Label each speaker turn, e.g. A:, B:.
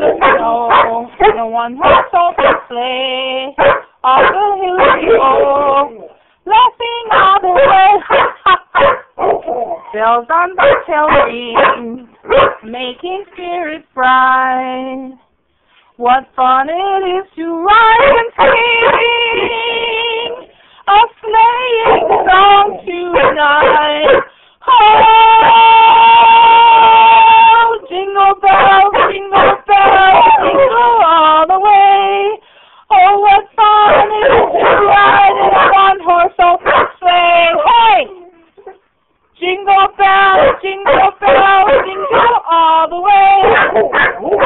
A: the snow, no one horse open sleigh. All the hill we laughing all the way. Bells on the tail ring, making spirits bright. What fun it is to ride and Jingle bells, jingle bells, jingle all the way.